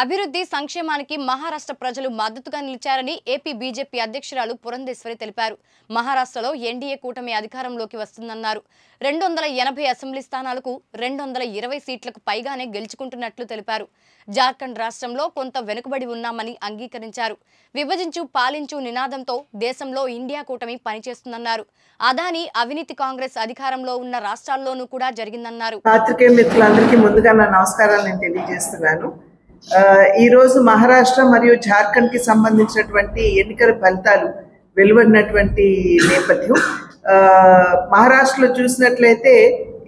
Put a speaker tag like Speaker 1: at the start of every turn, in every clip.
Speaker 1: అభివృద్ధి సంక్షేమానికి మహారాష్ట్ర ప్రజలు మద్దతుగా నిలిచారని ఏపీ బీజేపీ అధ్యక్షురాలు పురంధేశ్వరి తెలిపారు. మహారాష్ట్రలో ఎన్డీఏ కూటమి అధికారంలోకి వస్తుందన్నారు. రెండు వందల ఎనభై అసెంబ్లీ స్థానాలకు రెండు వందల ఇరవై సీట్లకు పైగానే గెలుచుకుంటున్నట్లు తెలిపారు. జార్ఖండ్ రాష్ట్రంలో కొంత వెనుకబడి ఉన్నామని అంగీకరించారు. విభజించు పాలించు నినాదంతో దేశంలో ఇండియా కూటమి పనిచేస్తుందన్నారు. అదాని అవినీతి కాంగ్రెస్ అధికారంలో ఉన్న రాష్ట్రాల్లోనూ కూడా జరిగిందన్నారు.
Speaker 2: పాత్రికేయ మిత్రులందరికీ ముందుగా నా నమస్కారాలు నేను తెలియజేస్తున్నాను. ఈరోజు ఈ రోజు మహారాష్ట్ర మరియు జార్ఖండ్కి సంబంధించినటువంటి ఎన్నికల ఫలితాలు వెలువడినటువంటి నేపథ్యం. ఆ, మహారాష్ట్రలో చూసినట్లయితే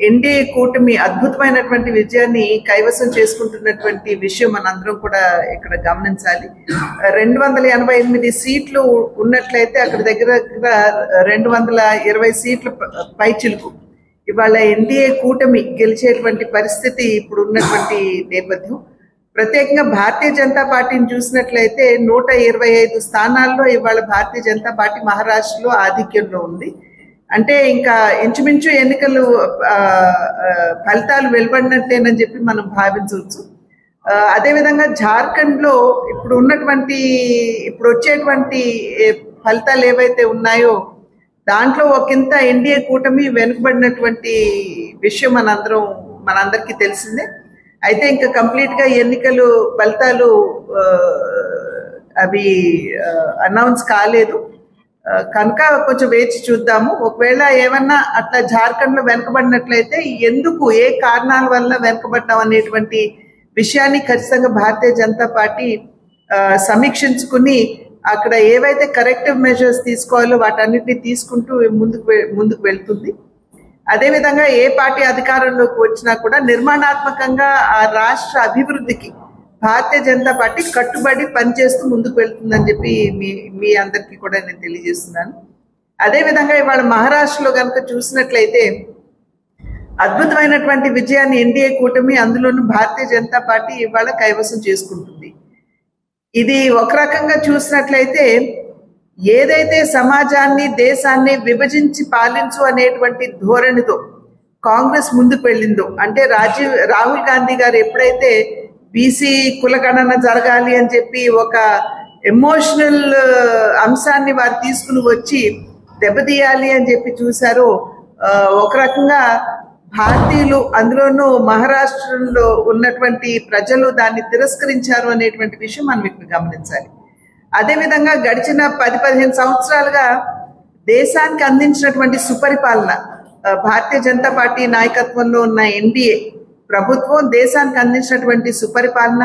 Speaker 2: ఎన్డీఏ కూటమి అద్భుతమైనటువంటి విజయాన్ని కైవసం చేసుకుంటున్నటువంటి విషయం మనందరం కూడా ఇక్కడ గమనించాలి. రెండు వందల ఎనభై ఎనిమిది సీట్లు ఉన్నట్లయితే అక్కడ దగ్గర దగ్గర రెండు వందల ఇరవై సీట్లు పైచిలుకు ఇవాళ ఎన్డీఏ కూటమి గెలిచేటువంటి పరిస్థితి ఇప్పుడు ఉన్నటువంటి నేపథ్యం. ప్రత్యేకంగా భారతీయ జనతా పార్టీని చూసినట్లయితే నూట ఇరవై ఐదు స్థానాల్లో ఇవాళ భారతీయ జనతా పార్టీ మహారాష్ట్రలో ఆధిక్యంలో ఉంది. అంటే ఇంకా ఇంచుమించు ఎన్నికలు ఫలితాలు వెలువడినట్టేనని చెప్పి మనం భావించవచ్చు. అదేవిధంగా జార్ఖండ్లో ఇప్పుడు ఉన్నటువంటి ఇప్పుడు వచ్చేటువంటి ఫలితాలు ఏవైతే ఉన్నాయో దాంట్లో ఒకంత ఎన్డీఏ కూటమి వెనుకబడినటువంటి విషయం మనందరం మనందరికీ తెలిసిందే. అయితే ఇంకా కంప్లీట్గా ఎన్నికలు ఫలితాలు అవి అనౌన్స్ కాలేదు. కనుక కొంచెం వేచి చూద్దాము. ఒకవేళ ఏమన్నా అట్లా జార్ఖండ్లో వెనకబడినట్లయితే ఎందుకు ఏ కారణాల వల్ల వెనకబడ్డాం అనేటువంటి విషయాన్ని ఖచ్చితంగా భారతీయ జనతా పార్టీ సమీక్షించుకుని అక్కడ ఏవైతే కరెక్టివ్ మెజర్స్ తీసుకోవాలో వాటన్నిటిని తీసుకుంటూ ముందుకు ముందుకు వెళ్తుంది. అదేవిధంగా ఏ పార్టీ అధికారంలోకి వచ్చినా కూడా నిర్మాణాత్మకంగా ఆ రాష్ట్ర అభివృద్ధికి భారతీయ జనతా పార్టీ కట్టుబడి పనిచేస్తూ ముందుకు వెళ్తుందని చెప్పి మీ మీ అందరికీ కూడా నేను తెలియజేస్తున్నాను. అదేవిధంగా ఇవాళ మహారాష్ట్రలో కనుక చూసినట్లయితే అద్భుతమైనటువంటి విజయాన్ని ఎన్డీఏ కూటమి అందులోనూ భారతీయ జనతా పార్టీ ఇవాళ కైవసం చేసుకుంటుంది. ఇది ఒక రకంగా చూసినట్లయితే ఏదైతే సమాజాన్ని దేశాన్ని విభజించి పాలించు అనేటువంటి ధోరణితో కాంగ్రెస్ ముందుకు వెళ్ళిందో అంటే రాజీవ్ రాహుల్ గాంధీ గారు ఎప్పుడైతే బీసీ కులగణన జరగాలి అని చెప్పి ఒక ఎమోషనల్ అంశాన్ని వారు తీసుకుని వచ్చి దెబ్బతీయాలి అని చెప్పి చూశారో ఒక రకంగా భారతీయులు అందులోనూ మహారాష్ట్రలో ఉన్నటువంటి ప్రజలు దాన్ని తిరస్కరించారు అనేటువంటి విషయం మనం ఇక్కడ గమనించాలి. అదేవిధంగా గడిచిన పది పదిహేను సంవత్సరాలుగా దేశానికి అందించినటువంటి సుపరిపాలన భారతీయ జనతా పార్టీ నాయకత్వంలో ఉన్న ఎన్డీఏ ప్రభుత్వం దేశానికి అందించినటువంటి సుపరిపాలన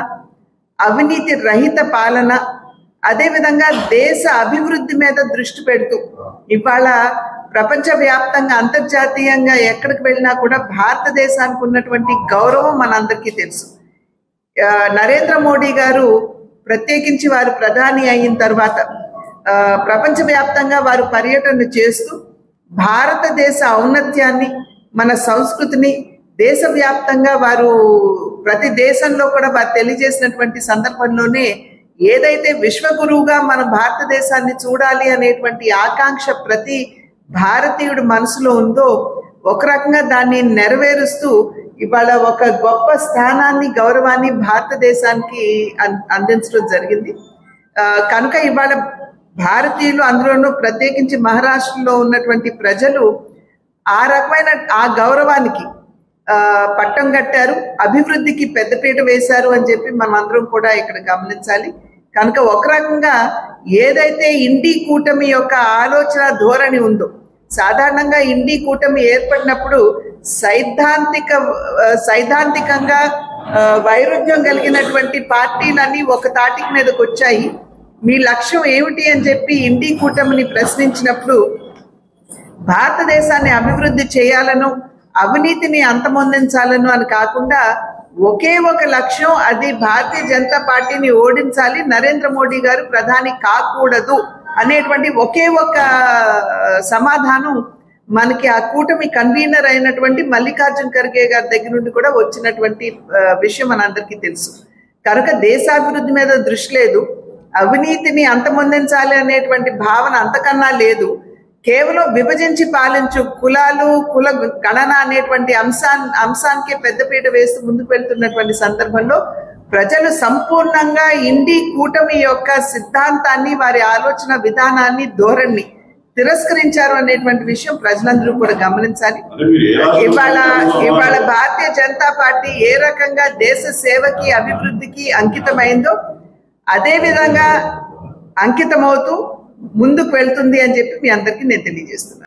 Speaker 2: అవినీతి రహిత పాలన అదేవిధంగా దేశ అభివృద్ధి మీద దృష్టి పెడుతూ ఇవాళ ప్రపంచ వ్యాప్తంగా అంతర్జాతీయంగా ఎక్కడికి వెళ్ళినా కూడా భారతదేశానికి ఉన్నటువంటి గౌరవం మనందరికీ తెలుసు. నరేంద్ర మోడీ గారు ప్రత్యేకించి వారు ప్రధాని అయిన తర్వాత ఆ, ప్రపంచవ్యాప్తంగా వారు పర్యటన చేస్తూ భారతదేశ ఔన్నత్యాన్ని మన సంస్కృతిని దేశవ్యాప్తంగా వారు ప్రతి దేశంలో కూడా వారు తెలియజేసినటువంటి సందర్భంలోనే ఏదైతే విశ్వగురువుగా మన భారతదేశాన్ని చూడాలి అనేటువంటి ఆకాంక్ష ప్రతి భారతీయుడి మనసులో ఉందో ఒక రకంగా దాన్ని నెరవేరుస్తూ ఇవాళ ఒక గొప్ప స్థానాన్ని గౌరవాన్ని భారతదేశానికి అందించడం జరిగింది. కనుక ఇవాళ భారతీయులు అందులోనూ ప్రత్యేకించి మహారాష్ట్రలో ఉన్నటువంటి ప్రజలు ఆ రకమైన ఆ గౌరవానికి పట్టం కట్టారు అభివృద్ధికి పెద్దపీట వేశారు అని చెప్పి మనం అందరం కూడా ఇక్కడ గమనించాలి. కనుక ఒక రకంగా ఏదైతే ఇండి కూటమి యొక్క ఆలోచన ధోరణి ఉందో సాధారణంగా ఇండి కూటమి ఏర్పడినప్పుడు సైద్ధాంతిక సైద్ధాంతికంగా వైరుధ్యం కలిగినటువంటి పార్టీలన్నీ ఒక తాటికి మీదకి వచ్చాయి. మీ లక్ష్యం ఏమిటి అని చెప్పి ఇండి కూటమిని ప్రశ్నించినప్పుడు భారతదేశాన్ని అభివృద్ధి చేయాలను అవినీతిని అంతమొందించాలను అని కాకుండా ఒకే ఒక లక్ష్యం అది భారతీయ జనతా పార్టీని ఓడించాలి. నరేంద్ర మోడీ గారు ప్రధాని కాకూడదు. అనేటువంటి ఒకే ఒక సమాధానం మనకి ఆ కూటమి కన్వీనర్ అయినటువంటి మల్లికార్జున్ ఖర్గే గారి దగ్గర నుండి కూడా వచ్చినటువంటి విషయం మనందరికీ తెలుసు. కనుక దేశాభివృద్ధి మీద దృష్టి లేదు. అవినీతిని అంతమొందించాలి అనేటువంటి భావన అంతకన్నా లేదు. కేవలం విభజించి పాలించు కులాలు కుల గణన అనేటువంటి అంశాన్ అంశానికే పెద్దపీట వేస్తూ ముందుకు వెళ్తున్నటువంటి సందర్భంలో ప్రజలు సంపూర్ణంగా ఇండి కూటమి యొక్క సిద్ధాంతాన్ని వారి ఆలోచన విధానాన్ని ధోరణి తిరస్కరించారు అనేటువంటి విషయం ప్రజలందరూ కూడా గమనించాలి ఇవాళ? ఇవాళ భారతీయ జనతా పార్టీ ఏ రకంగా దేశ సేవకి అభివృద్ధికి అంకితమైందో అదే విధంగా అంకితమవుతూ ముందుకు వెళ్తుంది అని చెప్పి మీ అందరికీ నేను తెలియజేస్తున్నాను